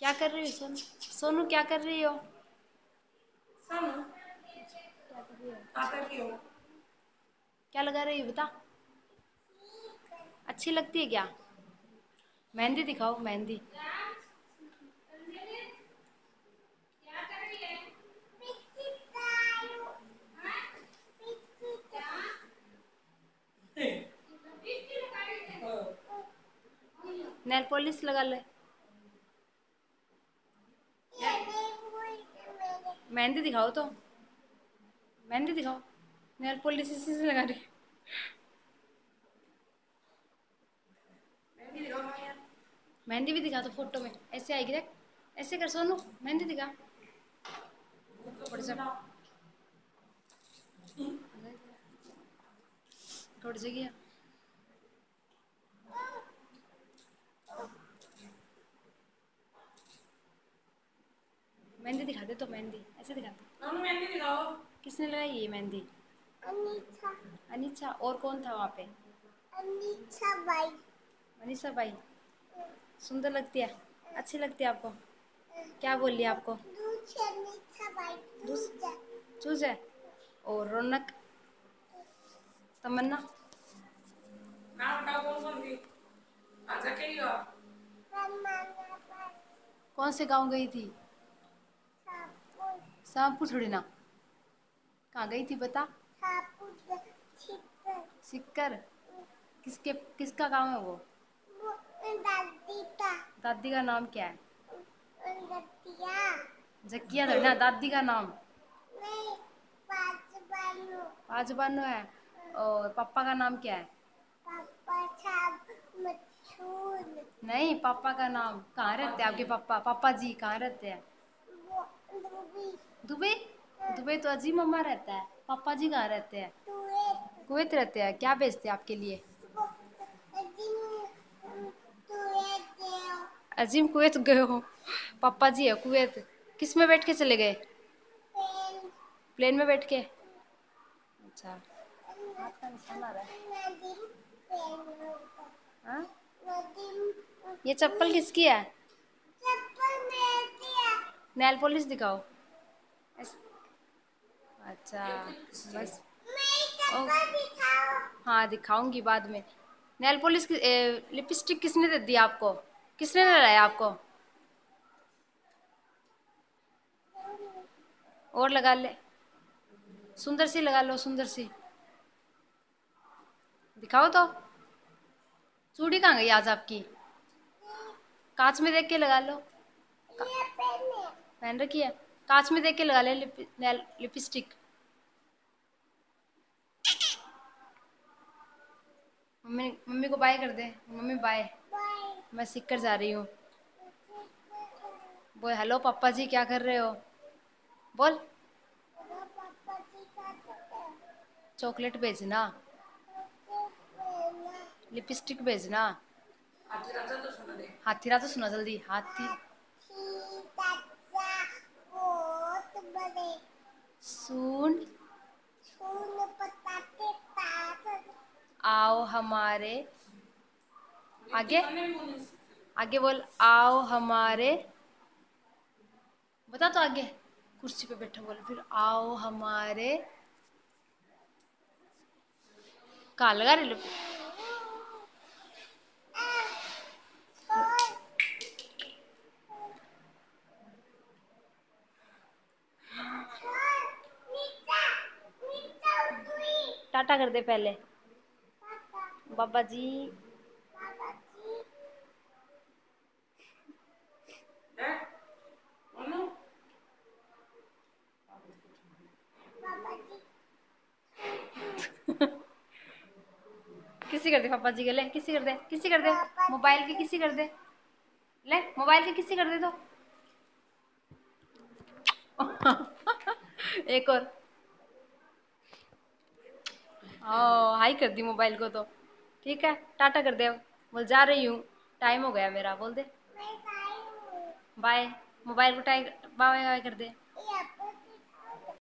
क्या कर रही हो सोनू? सोनू क्या कर रही हो? सोनू। क्या कर रही हो? क्या लगा रही हो बता अच्छी लगती है क्या? मेहंदी दिखाओ मेहंदी। नेल पॉलिश लगा ले। मेहंदी दिखाओ तो। मेहंदी दिखाओ। नेल पॉलिश से लगा रही। मेहंदी भी दिखा तो फ़ोटो में। ऐसे आएगी देख। ऐसे कर सोनू। मेहंदी दिखा। थोड़ी जगह मेहंदी दिखा दे तो मेहंदी ऐसे दिखा दे मेहंदी दिखाओ। किसने लगाई ये मेहंदी? अनीता अनिच्छा और कौन था वहाँ पे? अनीता भाई मनीषा भाई सुंदर लगती है अच्छी लगती है आपको? क्या बोल लिया आपको? चूज़ है और रौनक? तमन्ना? ही हो भाई कौन से गाँव गई थी? सापुर शामपुर थोड़ी ना। कहाँ गई थी बता? सिक्कर? किसके किसका गाँव है वो? वो दादी का। दादी का नाम क्या है? जक्किया ना दादी का नाम। नहीं पाँच बानो है। और पापा का नाम क्या है? पापा नहीं पापा का नाम। कहाँ रहते हैं आपके पापा? पापा जी कहाँ रहते हैं? दुबई दुबई तो अजी मम्मा रहता है, पापा जी कहाँ रहते हैं? कुवैत रहते हैं, क्या बेचते हैं आपके लिए? अजीम कुवैत गए हो? पापा जी है कुवैत। किसमें बैठ के चले गए? प्लेन में बैठ के। अच्छा। है? ये चप्पल किसकी है? नेल पॉलिश दिखाओ। ऐस- अच्छा बस। मेरी हाँ दिखाऊँगी बाद में। नेल पॉलिश लिपस्टिक किसने दे दी आपको? किसने लगाया आपको? और लगा ले। सुंदर सी लगा लो सुंदर सी। दिखाओ तो। चूड़ी कहाँ गई आज आपकी? कांच में देख के लगा लो। पहन रखी है? कांच में देख के लगा ले लिपस्टिक। मम्मी मम्मी को बाय कर दे। Mummy, bye. मैं सीख कर जा रही हूँ। बोल, हेलो पापा जी, क्या कर रहे हो? बोल। चॉकलेट भेजना। लिपस्टिक भेजना। आधी राजा तो हाथी सुना जल्दी। हाथी सुन। आओ हमारे। आगे? आगे बोल आओ हमारे। बता तो आगे। कुर्सी पे बैठा बोल फिर आओ हमारे। कहाँ लगा रहे लोग? टाटा कर दे पहले। बाबा जी। किसी कर दे पापा जी के, ले, किसी कर दे, किसी कर दे। मोबाइल की किसी कर दे। ले, मोबाइल की किसी कर दे तो। एक और। हाई कर दी मोबाइल को तो। ठीक है, टाटा कर दे बोल, जा रही हूँ। टाइम हो गया मेरा, बोल दे। बाय मोबाइल को टाइम बाय बाय कर दे।